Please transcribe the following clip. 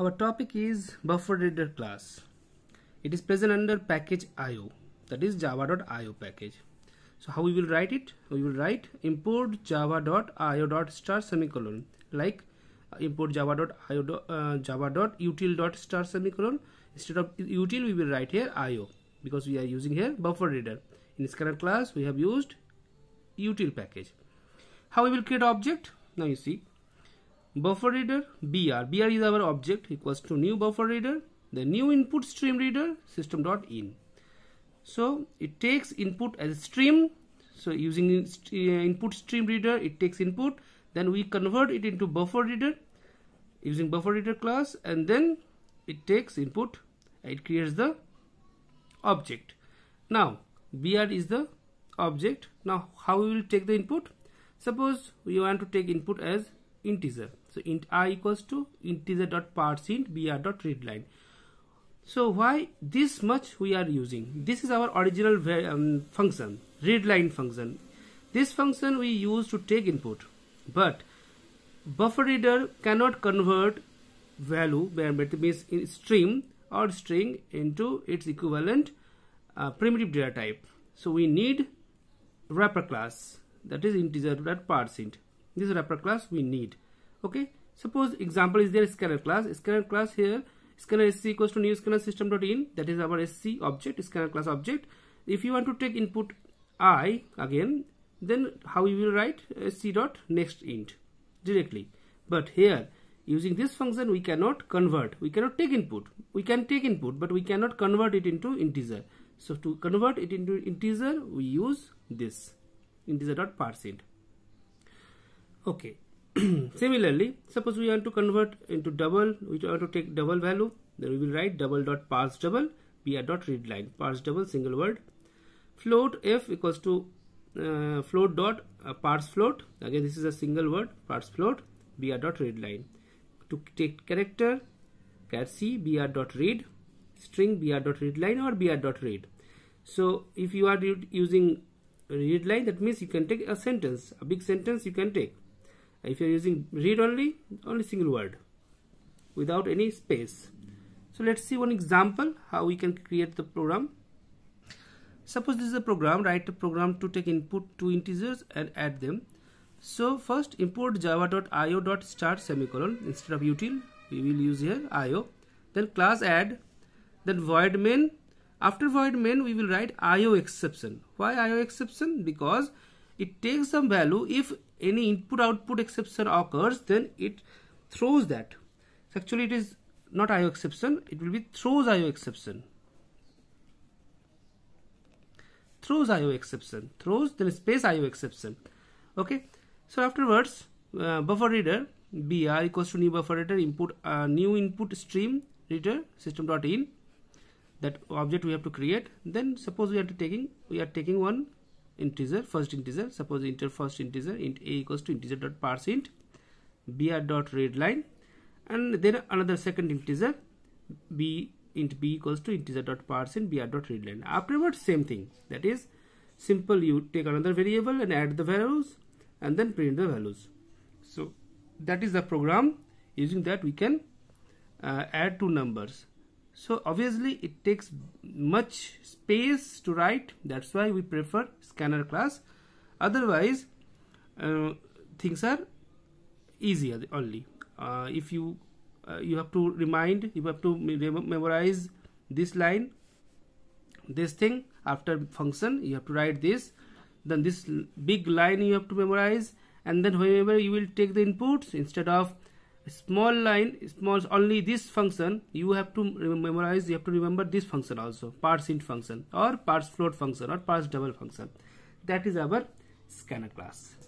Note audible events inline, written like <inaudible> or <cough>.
Our topic is buffer reader class. It is present under package IO that is java.io package. So how we will write it? We will write import java.io star semicolon like uh, import java.io uh, java.util star semicolon instead of util we will write here io because we are using here buffer reader. In scanner class we have used util package. How we will create object? Now you see buffer reader br br is our object equals to new buffer reader the new input stream reader system dot in. So it takes input as stream. So using uh, input stream reader it takes input. Then we convert it into buffer reader using buffer reader class. And then it takes input it creates the object. Now br is the object. Now how we will take the input? Suppose we want to take input as integer. So int i equals to integer dot parseInt br dot readline so why this much we are using? This is our original um, function readline function. This function we use to take input. But buffer reader cannot convert value it means in stream or string into its equivalent uh, primitive data type. So we need wrapper class that is integer dot parseInt this wrapper class we need. Okay? Suppose example is there scanner class. Scanner class here scanner sc equals to new scanner system dot in. That is our sc object scanner class object. If you want to take input i again then how we will write? Sc dot next int directly. But here using this function we cannot convert. We cannot take input. We can take input but we cannot convert it into integer. So to convert it into integer we use this integer dot parseInt okay. <clears throat> Similarly, suppose we want to convert into double, we want to take double value, then we will write double dot parse double br dot read line parse double single word. Float f equals to uh, float dot uh, parse float. Again this is a single word parse float br dot read line. To take character cat c br dot read string br dot read line or br dot read. So if you are using read line that means you can take a sentence a big sentence you can take if you are using read only only single word without any space. So let's see one example how we can create the program. Suppose this is a program write a program to take input two integers and add them. So first import java.io.start semicolon instead of util. We will use here io. Then class add. Then void main. After void main we will write io exception why io exception because it takes some value if any input output exception occurs then it throws that. So actually it is not IO exception it will be throws IO exception. Throws IO exception. Throws then space IO exception. Okay? So afterwards uh, buffer reader br equals to new buffer reader input uh, new input stream reader system dot in that object we have to create. Then suppose we are taking we are taking one integer first integer suppose enter first integer int a equals to integer dot parseInt br dot read line and then another second integer b int b equals to integer dot parseInt br dot read line. Afterwards same thing. That is simple you take another variable and add the values and then print the values. So that is the program. Using that we can uh, add two numbers so obviously it takes much space to write. That's why we prefer scanner class. Otherwise uh, things are easier only. Uh, if you uh, you have to remind you have to memorize this line this thing. After function you have to write this. Then this big line you have to memorize. And then whenever you will take the inputs instead of small line small only this function you have to memorize you have to remember this function also parse int function or parse float function or parse double function. That is our scanner class